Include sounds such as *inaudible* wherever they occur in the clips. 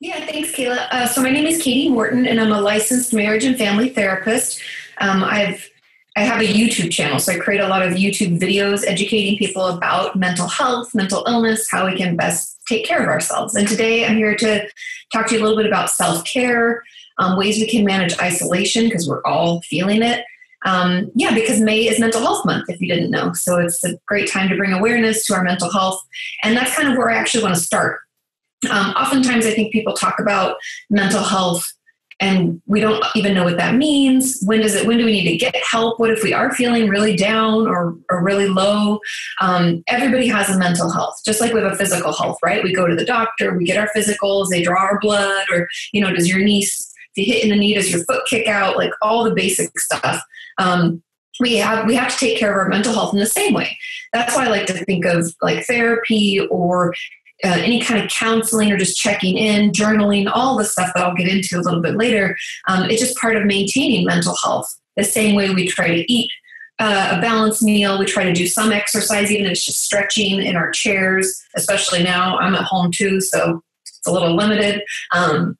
Yeah, thanks, Kayla. Uh, so my name is Kati Morton, and I'm a licensed marriage and family therapist. Um, I've I have a YouTube channel, so I create a lot of YouTube videos educating people about mental health, mental illness, how we can best take care of ourselves. And today I'm here to talk to you a little bit about self care, um, ways we can manage isolation because we're all feeling it. Um, yeah, because May is Mental Health Month, if you didn't know. So it's a great time to bring awareness to our mental health. And that's kind of where I actually want to start. Um, oftentimes, I think people talk about mental health and we don't even know what that means. When does it when do we need to get help? What if we are feeling really down or, or really low? Um, everybody has a mental health just like we have a physical health right? We go to the doctor we get our physicals they draw our blood or you know does your knee if you hit in the knee does your foot kick out? Like all the basic stuff. Um, we have we have to take care of our mental health in the same way. That's why i like to think of like therapy or uh, any kind of counseling or just checking in, journaling, all the stuff that I'll get into a little bit later, um, it's just part of maintaining mental health. The same way we try to eat uh, a balanced meal, we try to do some exercise, even if it's just stretching in our chairs, especially now. I'm at home too, so it's a little limited. Um,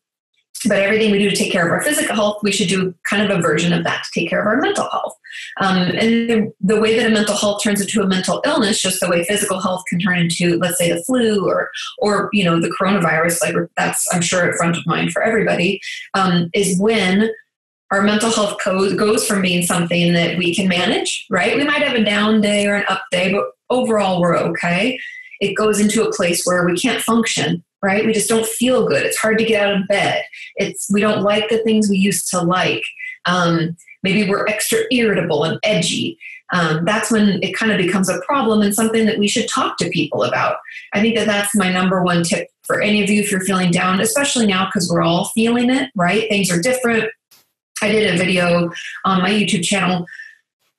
but everything we do to take care of our physical health, we should do kind of a version of that to take care of our mental health. Um, and the, the, way that a mental health turns into a mental illness, just the way physical health can turn into, let's say, the flu or, or you know, the coronavirus, like that's I'm sure at front of mind for everybody, um, is when our mental health code goes from being something that we can manage, right? We might have a down day or an up day, but overall we're okay. It goes into a place where we can't function right? We just don't feel good. It's hard to get out of bed. It's we don't like the things we used to like. Um, maybe we're extra irritable and edgy. Um, that's when it kind of becomes a problem and something that we should talk to people about. I think that that's my number one tip for any of you if you're feeling down, especially now because we're all feeling it, right? Things are different. I did a video on my YouTube channel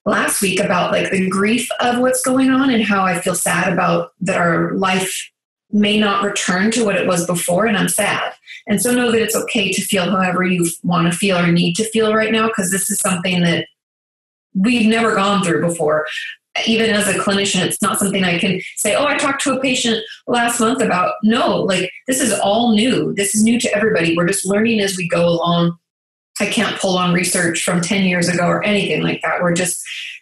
last week about like the grief of what's going on and how I feel sad about that our life may not return to what it was before, and I'm sad. And so know that it's okay to feel however you want to feel or need to feel right now, because this is something that we've never gone through before. Even as a clinician, it's not something I can say, oh, I talked to a patient last month about. No, like this is all new. This is new to everybody. We're just learning as we go along. I can't pull on research from 10 years ago or anything like that. We're just,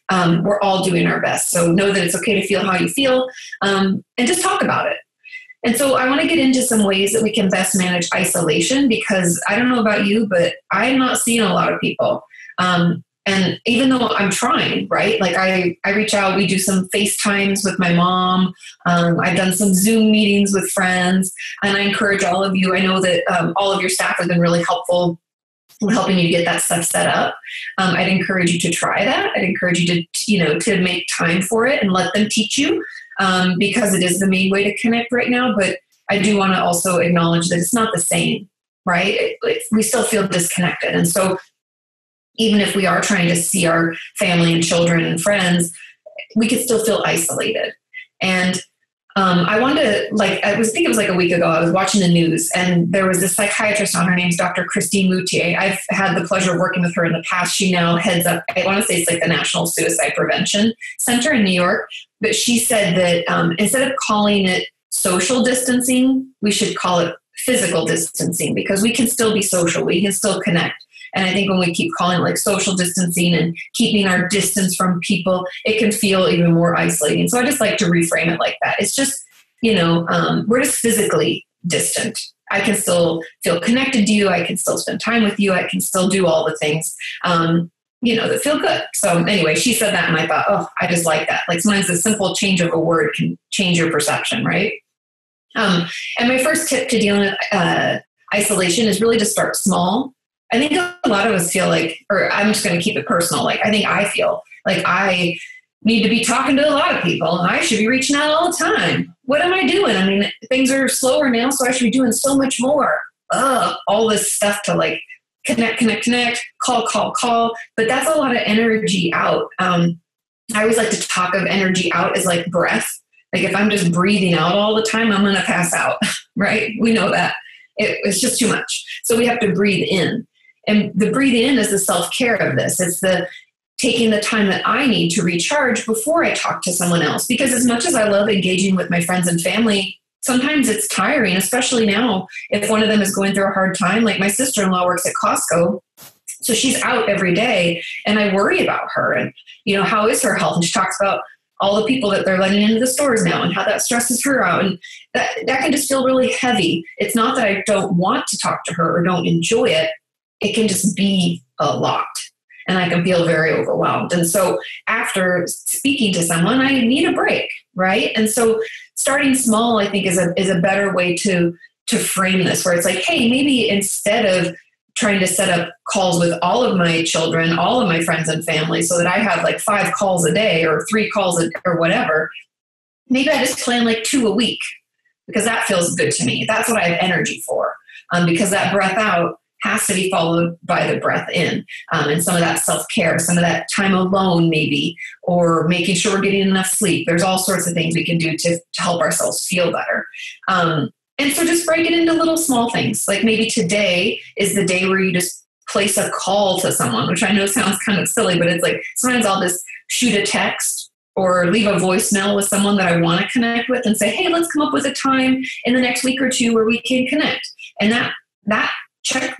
um, we're all doing our best. So know that it's okay to feel how you feel um, and just talk about it and so I want to get into some ways that we can best manage isolation because I don't know about you, but I'm not seeing a lot of people. Um, and even though I'm trying, right? Like I, I reach out, we do some FaceTimes with my mom. Um, I've done some Zoom meetings with friends, and I encourage all of you. I know that um, all of your staff have been really helpful helping you get that stuff set up. Um, I'd encourage you to try that. I'd encourage you to, you know, to make time for it and let them teach you um, because it is the main way to connect right now. But I do want to also acknowledge that it's not the same, right? It, it, we still feel disconnected. And so, even if we are trying to see our family and children and friends, we could still feel isolated. And um, I wanted to, like, I was thinking it was like a week ago, I was watching the news and there was this psychiatrist on, her name's Dr. Christine Moutier. I've had the pleasure of working with her in the past. She now heads up, I want to say it's like the National Suicide Prevention Center in New York. But she said that um, instead of calling it social distancing, we should call it physical distancing because we can still be social, we can still connect. And I think when we keep calling it like social distancing and keeping our distance from people, it can feel even more isolating. So I just like to reframe it like that. It's just, you know, um, we're just physically distant. I can still feel connected to you. I can still spend time with you. I can still do all the things, um, you know, that feel good. So anyway, she said that, and I thought, oh, I just like that. Like sometimes a simple change of a word can change your perception, right? Um, and my first tip to dealing with uh, isolation is really to start small. I think a lot of us feel like, or I'm just going to keep it personal. Like, I think I feel like I need to be talking to a lot of people and I should be reaching out all the time. What am I doing? I mean, things are slower now, so I should be doing so much more. Ugh, all this stuff to like connect, connect, connect, call, call, call. But that's a lot of energy out. Um, I always like to talk of energy out as like breath. Like if I'm just breathing out all the time, I'm going to pass out, *laughs* right? We know that. It, it's just too much. So we have to breathe in. And the breathing in is the self care of this. It's the taking the time that I need to recharge before I talk to someone else. Because as much as I love engaging with my friends and family sometimes it's tiring, especially now if one of them is going through a hard time. Like my sister in law works at Costco. So she's out every day and I worry about her and, you know, how is her health? And she talks about all the people that they're letting into the stores now and how that stresses her out. And that, that can just feel really heavy. It's not that I don't want to talk to her or don't enjoy it. It can just be a lot and I can feel very overwhelmed. And so after speaking to someone, I need a break, right? And so starting small, I think, is a is a better way to to frame this, where it's like, hey, maybe instead of trying to set up calls with all of my children, all of my friends and family, so that I have like five calls a day or three calls a, or whatever. Maybe I just plan like two a week because that feels good to me. That's what I have energy for. Um, because that breath out has to be followed by the breath in um, and some of that self-care some of that time alone maybe or making sure we're getting enough sleep. There's all sorts of things we can do to, to help ourselves feel better. Um, and so just break it into little small things. Like maybe today is the day where you just place a call to someone which i know sounds kind of silly but it's like sometimes i'll just shoot a text or leave a voicemail with someone that i want to connect with and say hey let's come up with a time in the next week or two where we can connect. And that that check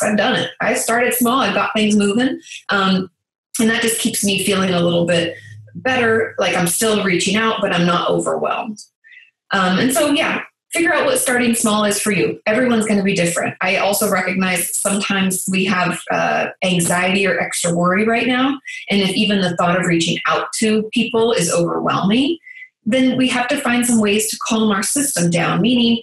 I've done it. I started small. I got things moving. Um, and that just keeps me feeling a little bit better. Like I'm still reaching out, but I'm not overwhelmed. Um, and so, yeah, figure out what starting small is for you. Everyone's going to be different. I also recognize sometimes we have uh, anxiety or extra worry right now. And if even the thought of reaching out to people is overwhelming, then we have to find some ways to calm our system down, meaning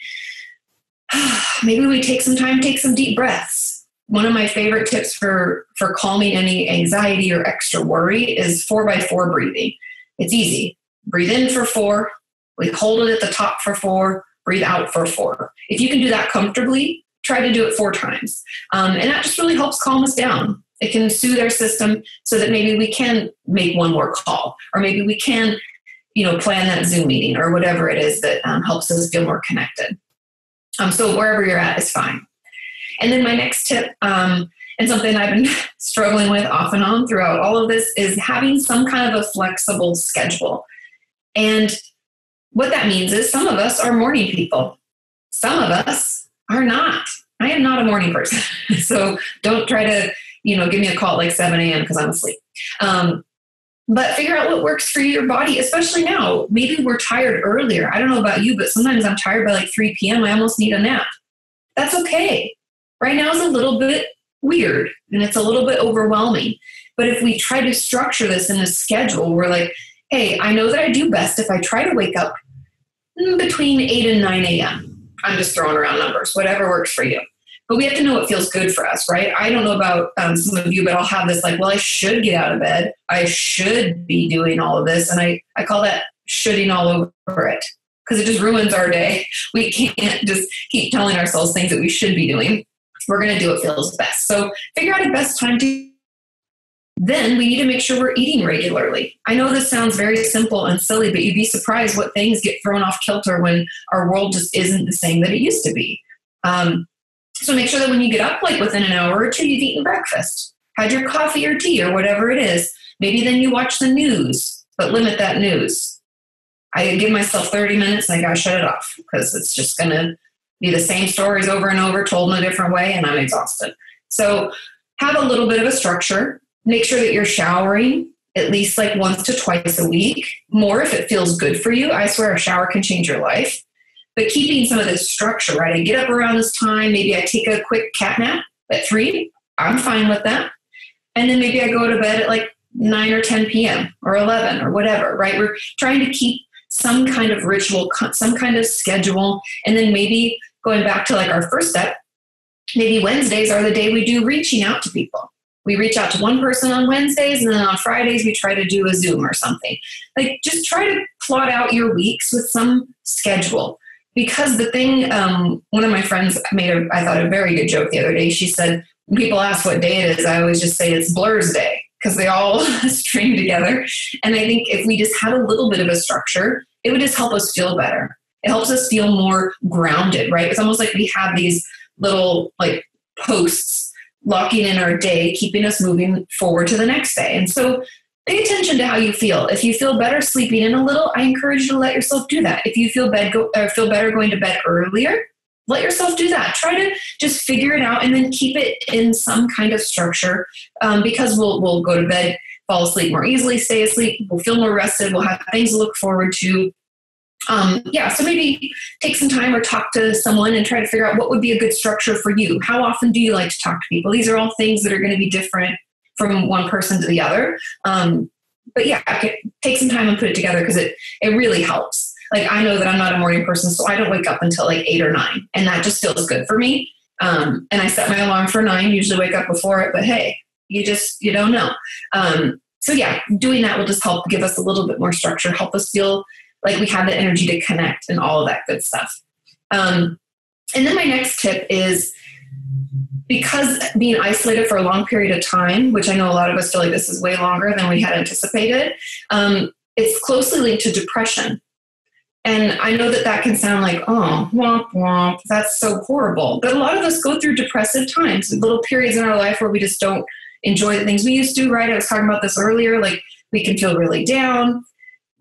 *sighs* maybe we take some time, take some deep breaths one of my favorite tips for for calming any anxiety or extra worry is four by four breathing. It's easy. Breathe in for four. We hold it at the top for four. Breathe out for four. If you can do that comfortably try to do it four times. Um, and that just really helps calm us down. It can soothe our system so that maybe we can make one more call or maybe we can you know plan that zoom meeting or whatever it is that um, helps us feel more connected. Um, so wherever you're at is fine and then my next tip, um, and something I've been *laughs* struggling with off and on throughout all of this, is having some kind of a flexible schedule. And what that means is some of us are morning people, some of us are not. I am not a morning person. *laughs* so don't try to, you know, give me a call at like 7 a.m. because I'm asleep. Um, but figure out what works for your body, especially now. Maybe we're tired earlier. I don't know about you, but sometimes I'm tired by like 3 p.m. I almost need a nap. That's okay right now is a little bit weird and it's a little bit overwhelming. But if we try to structure this in a schedule, we're like, hey, I know that I do best if I try to wake up between 8 and 9 a.m. I'm just throwing around numbers, whatever works for you. But we have to know what feels good for us, right? I don't know about um, some of you, but I'll have this like, well, I should get out of bed. I should be doing all of this. And I, I call that shooting all over it because it just ruins our day. *laughs* We can't just keep telling ourselves things that we should be doing we're going to do what feels best. So figure out a best time to. Then we need to make sure we're eating regularly. I know this sounds very simple and silly, but you'd be surprised what things get thrown off kilter when our world just isn't the same that it used to be. Um, so make sure that when you get up, like within an hour or two, you've eaten breakfast, had your coffee or tea or whatever it is. Maybe then you watch the news, but limit that news. I give myself 30 minutes and I gotta shut it off because it's just gonna be the same stories over and over told in a different way and i'm exhausted. So have a little bit of a structure. Make sure that you're showering at least like once to twice a week more if it feels good for you. I swear a shower can change your life. But keeping some of this structure right? I get up around this time maybe i take a quick cat nap at three. I'm fine with that. And then maybe i go to bed at like 9 or 10 p.m or 11 or whatever right? We're trying to keep some kind of ritual some kind of schedule. And then maybe going back to like our first step, maybe Wednesdays are the day we do reaching out to people. We reach out to one person on Wednesdays, and then on Fridays, we try to do a Zoom or something. Like, just try to plot out your weeks with some schedule. Because the thing, um, one of my friends made, a, I thought, a very good joke the other day. She said, when people ask what day it is, I always just say it's Blur's Day because they all *laughs* stream together. And I think if we just had a little bit of a structure, it would just help us feel better it helps us feel more grounded, right? It's almost like we have these little like posts locking in our day, keeping us moving forward to the next day. And so pay attention to how you feel. If you feel better sleeping in a little, I encourage you to let yourself do that. If you feel bed go, or feel better going to bed earlier, let yourself do that. Try to just figure it out and then keep it in some kind of structure um, because we'll we'll go to bed, fall asleep more easily, stay asleep, we'll feel more rested, we'll have things to look forward to. Um, yeah, so maybe take some time or talk to someone and try to figure out what would be a good structure for you. How often do you like to talk to people? These are all things that are going to be different from one person to the other. Um, but yeah, take some time and put it together because it it really helps. Like I know that I'm not a morning person, so I don't wake up until like eight or nine, and that just feels good for me. Um, and I set my alarm for nine. Usually wake up before it, but hey, you just you don't know. Um, so yeah, doing that will just help give us a little bit more structure, help us feel like we have the energy to connect and all of that good stuff. Um, and then my next tip is because being isolated for a long period of time, which I know a lot of us feel like this is way longer than we had anticipated, um, it's closely linked to depression. And I know that that can sound like, oh, womp womp, that's so horrible. But a lot of us go through depressive times, little periods in our life where we just don't enjoy the things we used to, right? I was talking about this earlier. Like we can feel really down.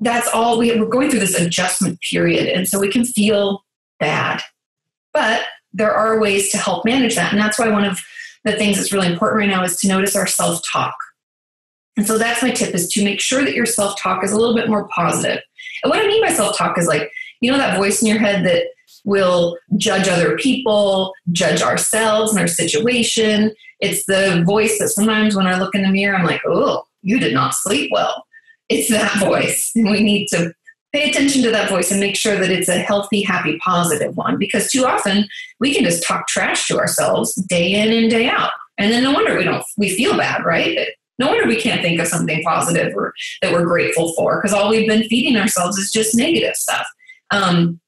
That's all we, we're going through this adjustment period. And so we can feel bad. But there are ways to help manage that. And that's why one of the things that's really important right now is to notice our self talk. And so that's my tip is to make sure that your self talk is a little bit more positive. And what I mean by self talk is like, you know, that voice in your head that will judge other people, judge ourselves and our situation. It's the voice that sometimes when I look in the mirror, I'm like, oh, you did not sleep well. It's that voice. And we need to pay attention to that voice and make sure that it's a healthy, happy, positive one. Because too often we can just talk trash to ourselves day in and day out. And then no wonder we don't we feel bad, right? No wonder we can't think of something positive or that we're grateful for because all we've been feeding ourselves is just negative stuff. Um,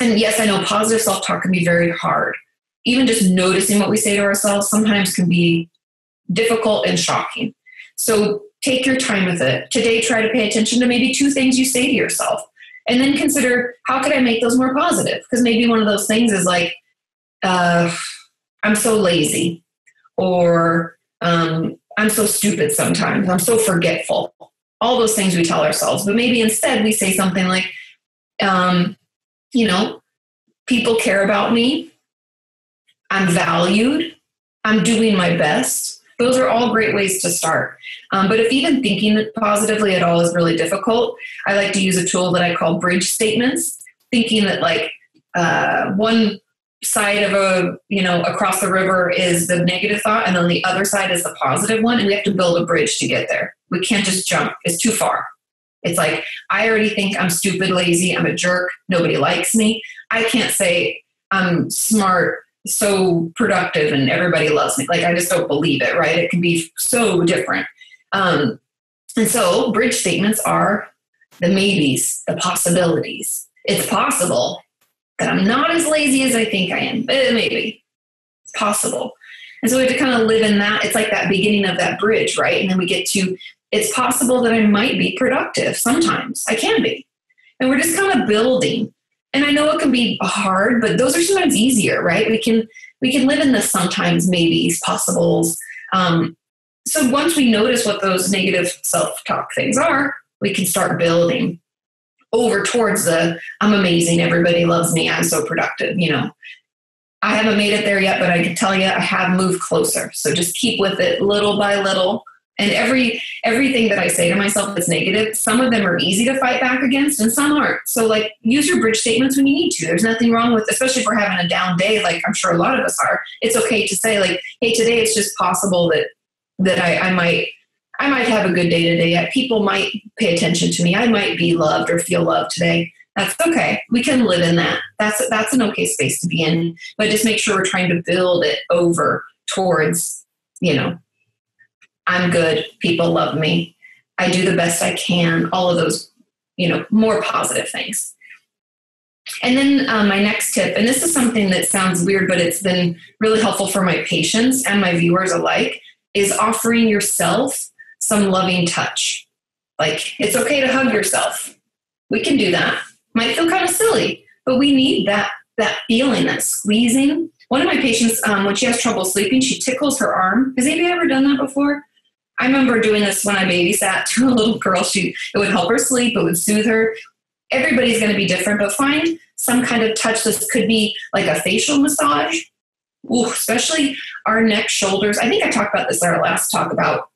and yes, I know positive self talk can be very hard. Even just noticing what we say to ourselves sometimes can be difficult and shocking. So take your time with it. Today, try to pay attention to maybe two things you say to yourself. And then consider how could I make those more positive? Because maybe one of those things is like, uh, I'm so lazy, or um, I'm so stupid sometimes, I'm so forgetful. All those things we tell ourselves. But maybe instead we say something like, um, you know, people care about me, I'm valued, I'm doing my best. Those are all great ways to start. Um, but if even thinking positively at all is really difficult, I like to use a tool that I call bridge statements, thinking that like uh, one side of a you know across the river is the negative thought and then the other side is the positive one and we have to build a bridge to get there. We can't just jump. It's too far. It's like i already think i'm stupid lazy i'm a jerk nobody likes me. I can't say i'm smart so productive and everybody loves me like i just don't believe it right it can be so different um, and so bridge statements are the maybes the possibilities it's possible that I'm not as lazy as I think I am. But maybe it's possible. And so we have to kind of live in that. It's like that beginning of that bridge, right? And then we get to it's possible that I might be productive sometimes. I can be. And we're just kind of building. And I know it can be hard, but those are sometimes easier, right? We can we can live in the sometimes maybes, possibles. Um, so once we notice what those negative self-talk things are, we can start building over towards the I'm amazing, everybody loves me, I'm so productive, you know. I haven't made it there yet, but I can tell you I have moved closer. So just keep with it little by little. And every everything that I say to myself that's negative, some of them are easy to fight back against and some aren't. So like use your bridge statements when you need to. There's nothing wrong with especially if we're having a down day, like I'm sure a lot of us are. It's okay to say like, hey, today it's just possible that that I, I might I might have a good day today. People might pay attention to me. I might be loved or feel loved today. That's okay. We can live in that. That's that's an okay space to be in. But just make sure we're trying to build it over towards, you know, I'm good. People love me. I do the best I can. All of those, you know, more positive things. And then um, my next tip, and this is something that sounds weird, but it's been really helpful for my patients and my viewers alike, is offering yourself some loving touch. Like it's okay to hug yourself. We can do that. Might feel kind of silly, but we need that that feeling, that squeezing. One of my patients, um, when she has trouble sleeping, she tickles her arm. Has anybody ever done that before? I remember doing this when I babysat to a little girl. She it would help her sleep, it would soothe her. Everybody's going to be different, but find some kind of touch. This could be like a facial massage, Ooh, especially our neck, shoulders. I think I talked about this in our last talk about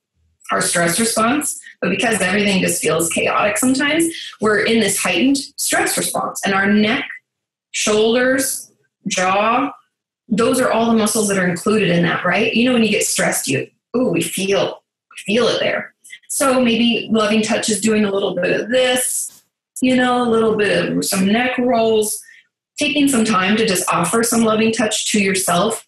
our stress response, but because everything just feels chaotic sometimes, we're in this heightened stress response, and our neck, shoulders, jaw, those are all the muscles that are included in that, right? You know, when you get stressed, you, ooh, we feel, feel it there. So maybe loving touch is doing a little bit of this, you know, a little bit of some neck rolls, taking some time to just offer some loving touch to yourself.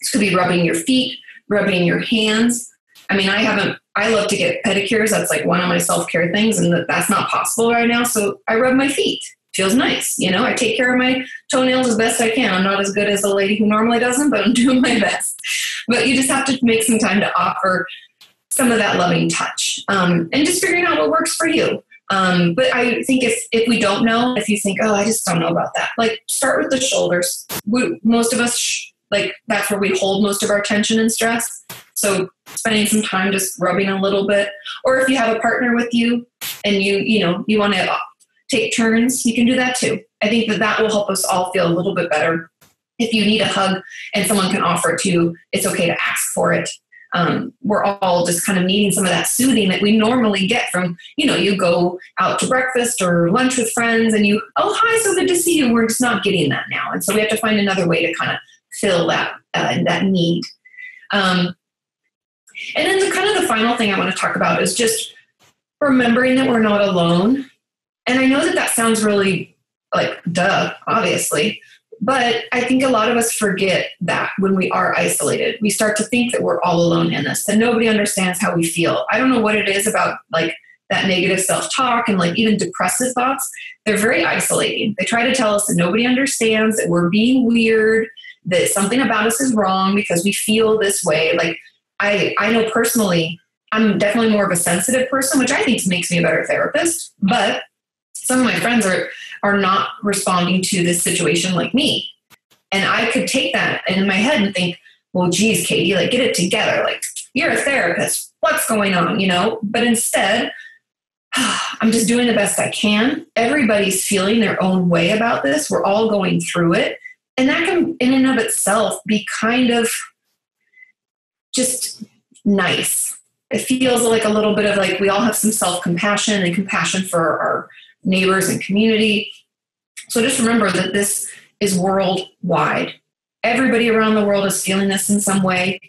This could be rubbing your feet, rubbing your hands. I mean, I haven't, I love to get pedicures. That's like one of my self care things, and that's not possible right now. So I rub my feet feels nice. You know, I take care of my toenails as best I can. I'm not as good as a lady who normally doesn't, but I'm *laughs* doing my best. But you just have to make some time to offer some of that loving touch um, and just figuring out what works for you. Um, but I think if if we don't know, if you think, oh, I just don't know about that, like start with the shoulders. We, most of us like that's where we hold most of our tension and stress. So spending some time just rubbing a little bit, or if you have a partner with you and you you know you want to take turns, you can do that too. I think that that will help us all feel a little bit better. If you need a hug and someone can offer it to you, it's okay to ask for it. Um, we're all just kind of needing some of that soothing that we normally get from, you know, you go out to breakfast or lunch with friends and you, oh, hi, so good to see you. We're just not getting that now. And so we have to find another way to kind of fill that, uh, that need. Um, and then the kind of the final thing I want to talk about is just remembering that we're not alone and I know that that sounds really like duh, obviously, but I think a lot of us forget that when we are isolated, we start to think that we're all alone in this, that nobody understands how we feel. I don't know what it is about like that negative self talk and like even depressive thoughts. They're very isolating. They try to tell us that nobody understands, that we're being weird, that something about us is wrong because we feel this way. Like I, I know personally, I'm definitely more of a sensitive person, which I think makes me a better therapist. But some of my friends are are not responding to this situation like me. And i could take that in my head and think well geez Kati like get it together. Like you're a therapist. What's going on you know? But instead *sighs* i'm just doing the best i can. Everybody's feeling their own way about this. We're all going through it. And that can in and of itself be kind of just nice. It feels like a little bit of like we all have some self-compassion and compassion for our neighbors, and community. So just remember that this is worldwide. Everybody around the world is feeling this in some way.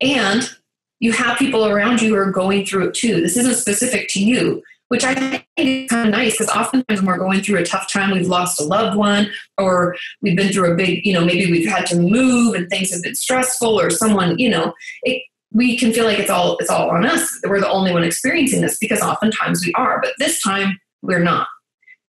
And you have people around you who are going through it too. This isn't specific to you, which I think is kind of nice because oftentimes when we're going through a tough time, we've lost a loved one or we've been through a big, you know, maybe we've had to move and things have been stressful or someone, you know, it, we can feel like it's all it's all on us. We're the only one experiencing this because oftentimes we are. But this time we're not.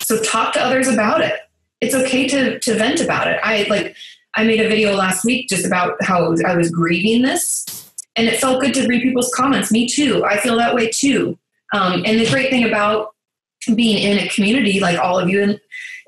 So talk to others about it. It's okay to, to vent about it. I like, I made a video last week just about how I was grieving this and it felt good to read people's comments. Me too. I feel that way too. Um, and the great thing about being in a community like all of you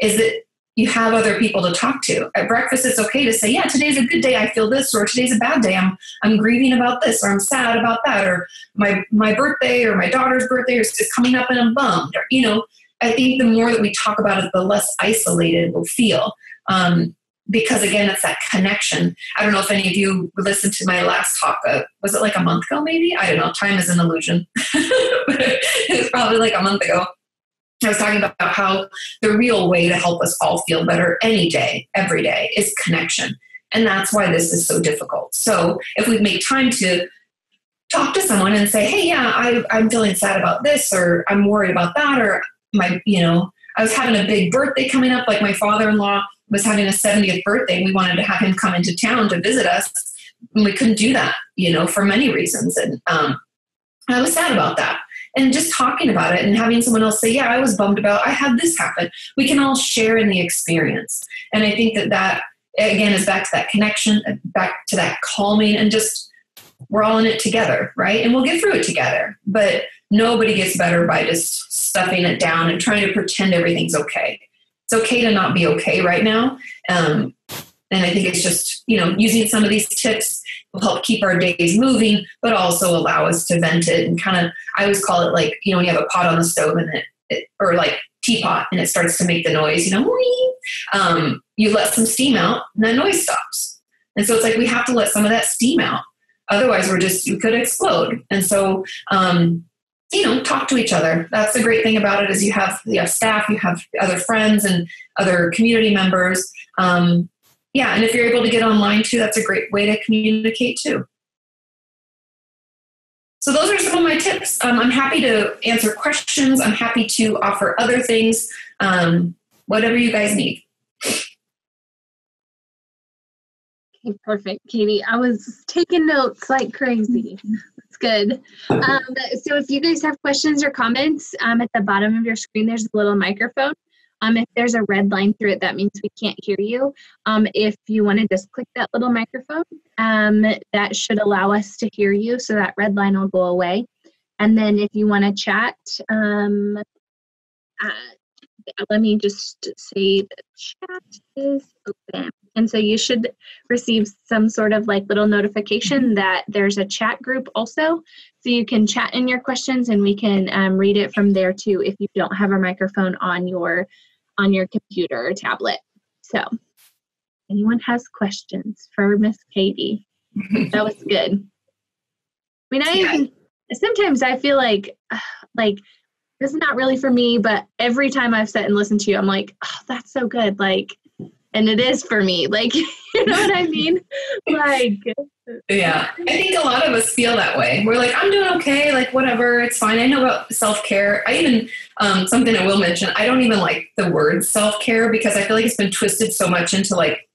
is that you have other people to talk to. At breakfast, it's okay to say, yeah, today's a good day. I feel this, or today's a bad day. I'm, I'm grieving about this, or I'm sad about that, or my, my birthday or my daughter's birthday is, is coming up and I'm bummed. Or, you know, I think the more that we talk about it, the less isolated we'll feel. Um, because again, it's that connection. I don't know if any of you listened to my last talk. Uh, was it like a month ago, maybe? I don't know. Time is an illusion. *laughs* it was probably like a month ago. I was talking about how the real way to help us all feel better any day, every day, is connection. And that's why this is so difficult. So if we make time to talk to someone and say, hey, yeah, I, I'm feeling sad about this, or I'm worried about that, or my, you know, I was having a big birthday coming up, like my father in law was having a 70th birthday. We wanted to have him come into town to visit us. And we couldn't do that, you know, for many reasons. And um, I was sad about that and just talking about it and having someone else say yeah i was bummed about i had this happen. We can all share in the experience. And i think that that again is back to that connection back to that calming and just we're all in it together right? And we'll get through it together but nobody gets better by just stuffing it down and trying to pretend everything's okay. It's okay to not be okay right now um, and i think it's just you know using some of these tips will help keep our days moving, but also allow us to vent it and kind of, I always call it like, you know, when you have a pot on the stove and it, it or like teapot and it starts to make the noise, you know, um, you let some steam out and that noise stops. And so it's like we have to let some of that steam out. Otherwise, we're just, we could explode. And so, um, you know, talk to each other. That's the great thing about it is you have, you have staff, you have other friends and other community members. Um, yeah, and if you're able to get online too, that's a great way to communicate too. So those are some of my tips. Um, I'm happy to answer questions. I'm happy to offer other things, um, whatever you guys need. Okay, perfect, Kati. I was taking notes like crazy. That's good. *laughs* Um, so if you guys have questions or comments, um, at the bottom of your screen, there's a little microphone. Um, if there's a red line through it, that means we can't hear you. Um, if you want to just click that little microphone, um, that should allow us to hear you, so that red line will go away. And then if you want to chat, um, uh, let me just say the chat is open. And so you should receive some sort of like little notification that there's a chat group also. So you can chat in your questions and we can um, read it from there too if you don't have a microphone on your on your computer or tablet. So anyone has questions for Miss Kati? that was *laughs* good. I mean, I even sometimes I feel like *sighs* like this is not really for me, but every time I've sat and listened to you, I'm like, oh, that's so good. Like, and it is for me. Like, *laughs* you know what I mean? Like, yeah, I think a lot of us feel that way. We're like, I'm doing okay. Like, whatever, it's fine. I know about self care. I even um, something I will mention. I don't even like the word self care because I feel like it's been twisted so much into like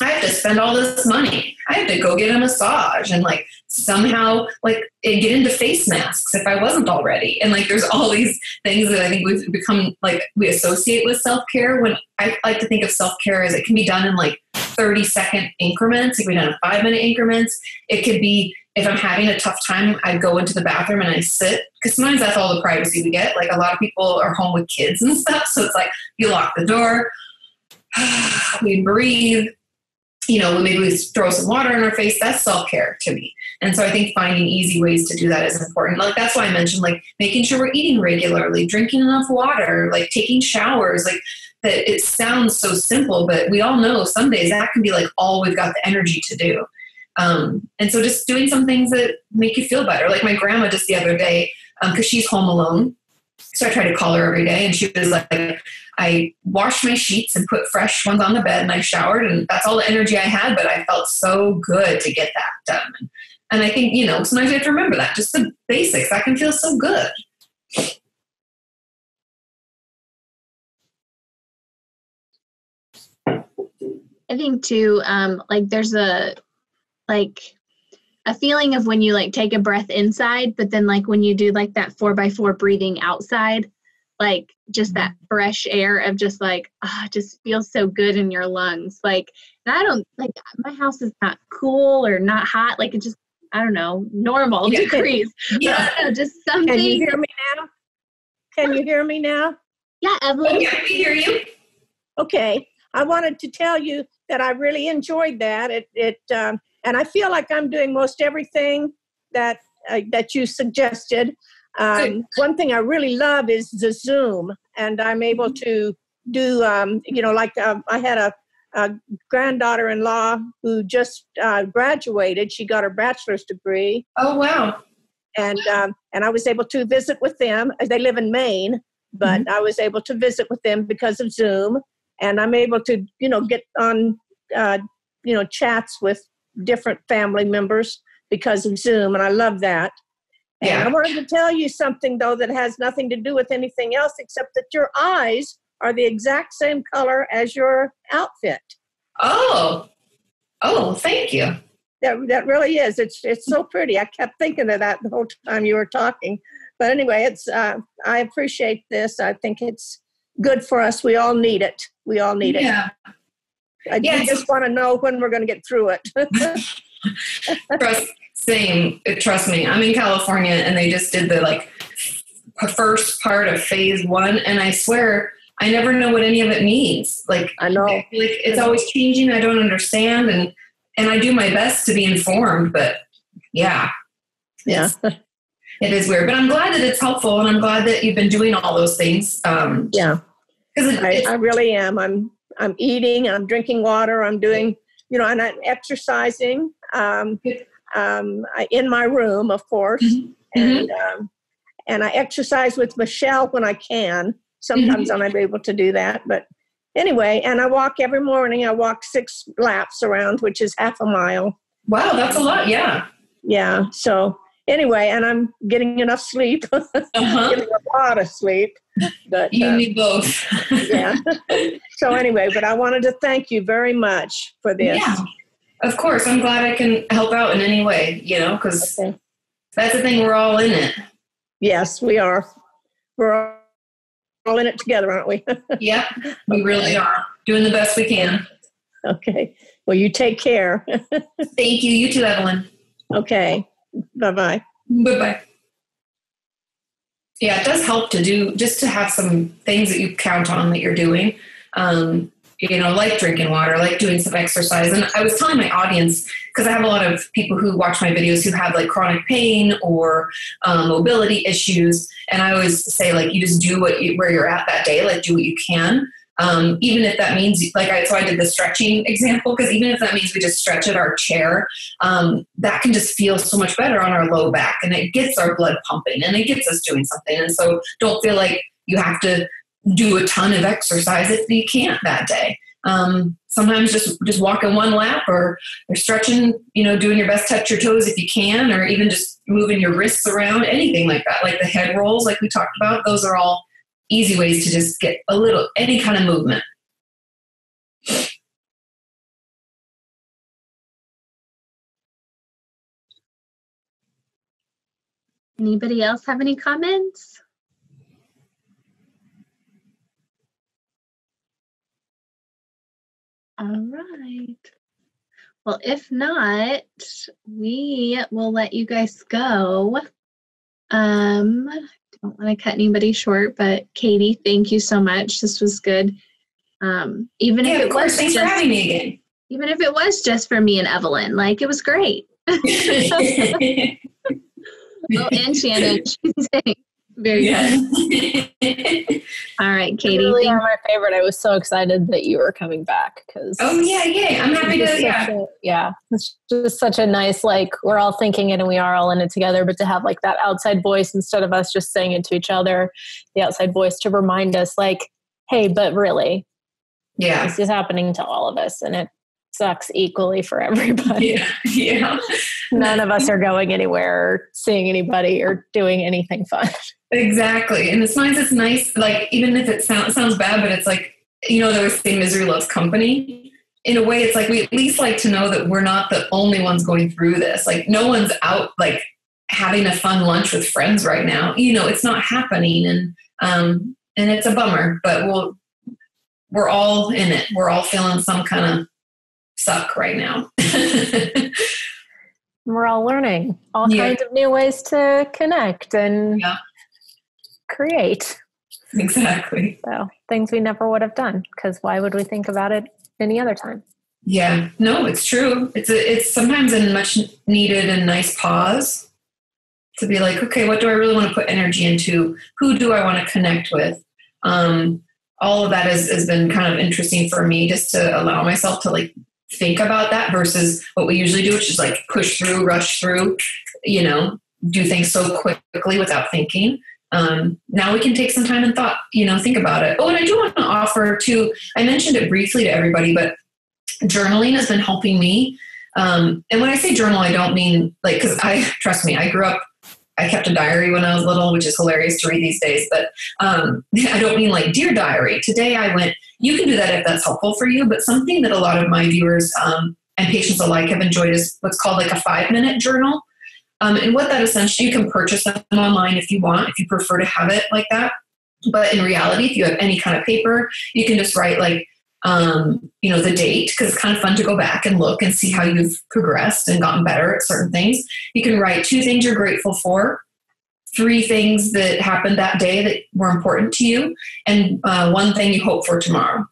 I have to spend all this money. I have to go get a massage and like somehow like get into face masks if I wasn't already. And like there's all these things that I think we've become like we associate with self care. When I like to think of self care as it can be done in like 30 second increments. It can be done in five minute increments. It could be if I'm having a tough time, I go into the bathroom and I sit because sometimes that's all the privacy we get. Like a lot of people are home with kids and stuff, so it's like you lock the door, *sighs* we breathe, you know, maybe we throw some water in our face. That's self care to me. And so I think finding easy ways to do that is important. Like that's why I mentioned like making sure we're eating regularly, drinking enough water, like taking showers, like that it sounds so simple, but we all know some days that can be like all we've got the energy to do. Um, and so just doing some things that make you feel better. Like my grandma just the other day, because um, she's home alone. So I tried to call her every day, and she was like, I washed my sheets and put fresh ones on the bed and I showered and that's all the energy I had, but I felt so good to get that done. And I think, you know, sometimes you have to remember that, just the basics, that can feel so good. I think too, um, like there's a like a feeling of when you like take a breath inside, but then like when you do like that four by four breathing outside, like just that mm-hmm. fresh air of just like ah, oh, just feels so good in your lungs. Like I don't like my house is not cool or not hot. Like it just I don't know normal *laughs* yeah. degrees. Yeah, know, just something. Can you hear me now? Can you hear me now? Yeah, Evelyn. Yeah, I hear you. Okay, I wanted to tell you that I really enjoyed that. It it um, and I feel like I'm doing most everything that uh, that you suggested. Um, one thing I really love is the Zoom, and I'm able mm-hmm. to do, um, you know, like uh, I had a, a granddaughter in law who just uh, graduated. She got her bachelor's degree. Oh, wow. And, um, and I was able to visit with them. They live in Maine, but mm-hmm. I was able to visit with them because of Zoom. And I'm able to, you know, get on, uh, you know, chats with different family members because of Zoom. And I love that. Yeah. And I wanted to tell you something though that has nothing to do with anything else except that your eyes are the exact same color as your outfit. Oh. Oh, thank you. That that really is. It's it's so pretty. I kept thinking of that the whole time you were talking. But anyway, it's uh, I appreciate this. I think it's good for us. We all need it. We all need it. I yes. just want to know when we're going to get through it. *laughs* trust, same. Trust me, I'm in California, and they just did the like first part of phase one, and I swear I never know what any of it means. Like I know, like it's always changing. I don't understand, and and I do my best to be informed, but yeah, Yeah. it is weird. But I'm glad that it's helpful, and I'm glad that you've been doing all those things. Um, Yeah. because I, I really am. I'm I'm eating. I'm drinking water. I'm doing you know, and I'm exercising. Um, um, I, in my room, of course, Mhm. and um, and I exercise with Michelle when I can. Sometimes I'm able to do that, but anyway, and I walk every morning. I walk six laps around, which is half a mile. wow, that's a lot. Yeah. Yeah. So anyway, and I'm getting enough sleep. *laughs* Uh-huh. getting a lot of sleep. But You uh, me both. yeah. *laughs* so anyway, but I wanted to thank you very much for this. Yeah. Of course, I'm glad I can help out in any way, you know, because Okay. that's the thing, we're all in it. Yes, we are. We're all in it together, aren't we? *laughs* Yep, we really are doing the best we can. okay. Well, you take care. Thank you. You too, Evelyn. okay. Bye bye. Bye bye. Yeah, it does help to do just to have some things that you count on that you're doing. Um, you know, like drinking water, like doing some exercise. And I was telling my audience because I have a lot of people who watch my videos who have like chronic pain or um, mobility issues, and I always say like you just do what you, where you're at that day, like do what you can. Um, even if that means like I so I did the stretching example because even if that means we just stretch at our chair, um, that can just feel so much better on our low back and it gets our blood pumping and it gets us doing something. And so don't feel like you have to do a ton of exercise if you can't that day. Um, sometimes just just walking one lap or, or stretching, you know, doing your best touch your toes if you can, or even just moving your wrists around, anything like that, like the head rolls, like we talked about. Those are all easy ways to just get a little any kind of movement. Anybody else have any comments? All right. Well, if not, we will let you guys go. Um, don't want to cut anybody short, but Kati, thank you so much. This was good. Um, even Yeah, if it course. was Thanks for just, having me again. even if it was just for me and Evelyn, like it was great. *laughs* *laughs* Oh, and Shannon, she's saying very good. yeah. *laughs* All right, You Kati. really are my favorite. I was so excited that you were coming back because oh yeah, yeah. I'm happy to. Yeah. yeah, it's just such a nice like we're all thinking it and we are all in it together. But to have like that outside voice instead of us just saying it to each other, the outside voice to remind us like, hey, but really, Yeah. this is happening to all of us, and it sucks equally for everybody. Yeah. Yeah. None of us are going anywhere or seeing anybody or doing anything fun. Exactly. And it's nice. It's nice. Like even if it sounds sounds bad, but it's like you know they always say misery loves company. In a way, it's like we at least like to know that we're not the only ones going through this. Like no one's out like having a fun lunch with friends right now. You know, it's not happening, and um, and it's a bummer. But we'll we're all in it. We're all feeling some kind of suck right now. *laughs* We're all learning all Yeah. kinds of new ways to connect and Yeah. create. exactly. So things we never would have done because why would we think about it any other time? Yeah, no, it's true. It's a, it's sometimes a much needed and nice pause to be like, okay, what do I really want to put energy into? Who do I want to connect with? Um, all of that has, has been kind of interesting for me just to allow myself to like think about that versus what we usually do, which is like push through, rush through, you know, do things so quickly without thinking. Um, now we can take some time and thought, you know, think about it. Oh, and I do want to offer to, I mentioned it briefly to everybody, but journaling has been helping me. Um, and when I say journal, I don't mean like, because I, *laughs* trust me, I grew up, I kept a diary when I was little, which is hilarious to read these days, but um, *laughs* I don't mean like, dear diary, today I went, you can do that if that's helpful for you, but something that a lot of my viewers um, and patients alike have enjoyed is what's called like a five minute journal. Um, and what that essentially, you can purchase them online if you want, if you prefer to have it like that. But in reality, if you have any kind of paper, you can just write like, um, you know, the date, because it's kind of fun to go back and look and see how you've progressed and gotten better at certain things. You can write two things you're grateful for, three things that happened that day that were important to you, and uh, one thing you hope for tomorrow.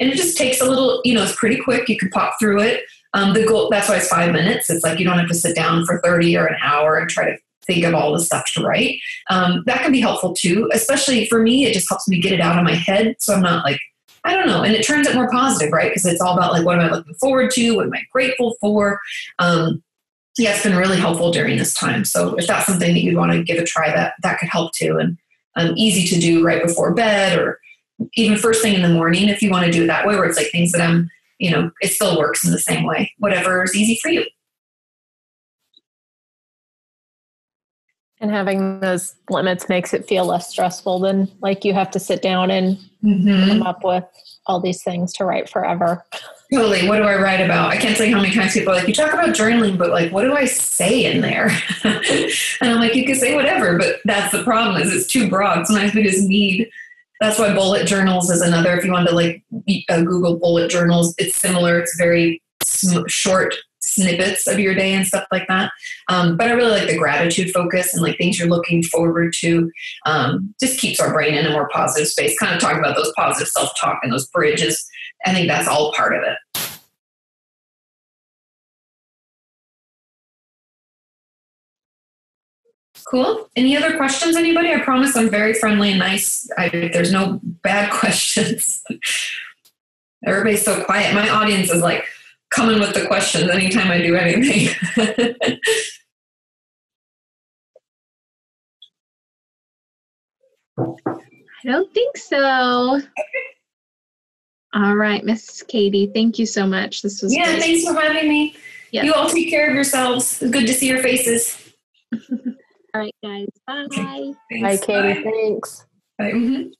And it just takes a little, you know, it's pretty quick. You can pop through it. Um, the goal that's why it's five minutes. It's like you don't have to sit down for 30 or an hour and try to think of all the stuff to write. Um, that can be helpful too, especially for me. It just helps me get it out of my head, so I'm not like I don't know, and it turns it more positive, right? Because it's all about like what am I looking forward to, what am I grateful for. Um, yeah, it's been really helpful during this time. So if that's something that you'd want to give a try, that that could help too, and um, easy to do right before bed or even first thing in the morning if you want to do it that way, where it's like things that I'm, you know, it still works in the same way. Whatever is easy for you. And having those limits makes it feel less stressful than like you have to sit down and Mm-hmm. come up with all these things to write forever. Totally. What do I write about? I can't tell you how many times people are like, you talk about journaling, but like, what do I say in there? *laughs* and I'm like, you can say whatever, but that's the problem is it's too broad. Sometimes we just need, that's why bullet journals is another, if you want to like uh, Google bullet journals, it's similar. It's very sm- short snippets of your day and stuff like that. Um, but I really like the gratitude focus and like things you're looking forward to. Um, just keeps our brain in a more positive space. Kind of talking about those positive self talk and those bridges. I think that's all part of it. Cool. Any other questions, anybody? I promise I'm very friendly and nice. I, there's no bad *laughs* questions. Everybody's so quiet. My audience is like coming with the questions anytime I do anything. *laughs* I don't think so. All right, Miss Kati, thank you so much. This was yeah, great. thanks for having me. Yes. You all take care of yourselves. Good to see your faces. *laughs* All right, guys. Bye. Bye, Thanks. Kati. Thanks. Bye. Mhm.